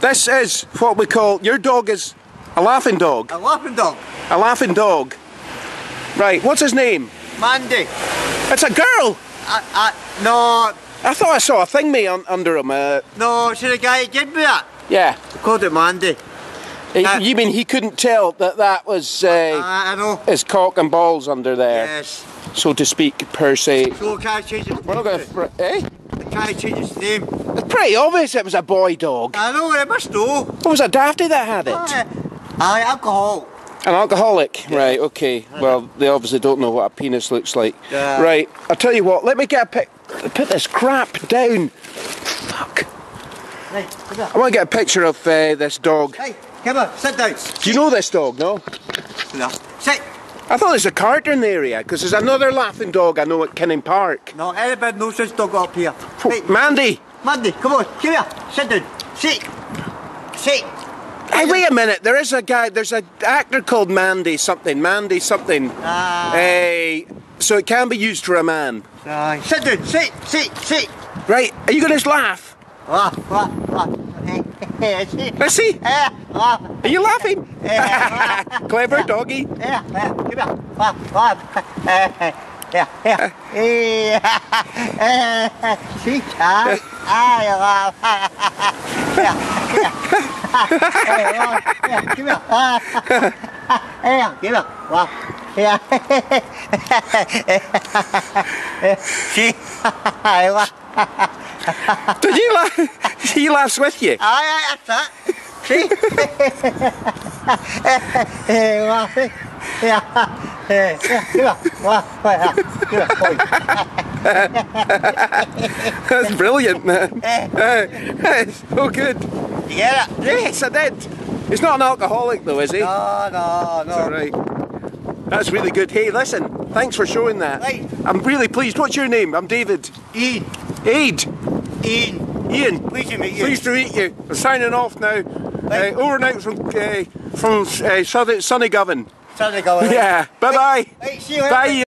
This is what we call, your dog is a laughing dog. A laughing dog. A laughing dog. Right, what's his name? Mandy. It's a girl! I, I, no, I thought I saw a thing me un under him. Uh, no, see the guy gave me that? yeah. Called it Mandy. He- Uh, you mean he couldn't tell that that was uh, I, I know. his cock and balls under there, Yes. so to speak, per se? So can I change his We're not going to. Eh? Can I change his name? It's pretty obvious it was a boy dog. I know, I must know. It was a dafty that had it. Aye, aye, alcohol. An alcoholic, right? Okay. Well, they obviously don't know what a penis looks like. Yeah. Right. I'll tell you what. Let me get a pic. Put this crap down. Fuck. Right. I want to get a picture of uh, this dog. Hey, come on, sit down. Do you know this dog? No. No. Sit. I thought there's a carter in the area because there's another laughing dog I know at Kinning Park. No, anybody knows this dog up here. Hey, Mandy. Mandy, come on, come here. Sit down. Sit. Sit. Hey, wait a minute. There is a guy. There's an actor called Mandy something. Mandy something. Ah. Hey. so it can be used for a man. Aye. Sit down. Sit. Sit. Sit. Right. Are you going to laugh? Laugh, laugh, laugh. Hey, sit. Let's see. Eh. Are you laughing? Eh, Clever doggy. Yeah, yeah, come here. Eh, Yeah, yeah. Eh, eh, See, ah, I laugh. Yeah. Eh. Come here. Ah, Yeah, come here. Laugh. Yeah. See, I laugh. Did you laugh? he laughs with you. Aye, aye, that's it. See? Laugh. Yeah. Yeah, come here. Laugh. Yeah, come here. Oi. That's brilliant, man. It's so good. You get it? Yes, I did. He's not an alcoholic, though, is he? No, no, no. right. That's really good. Hey, listen. Thanks for showing that. Right. I'm really pleased. What's your name? I'm David. Ian, Aid. Ian, Ian. pleased to meet you. Pleased to meet you. I'm signing off now. Uh, over and out from uh, from uh, sunny, sunny Govan. Sorry, go on. Yeah. Bye bye. Right, see you later. Bye.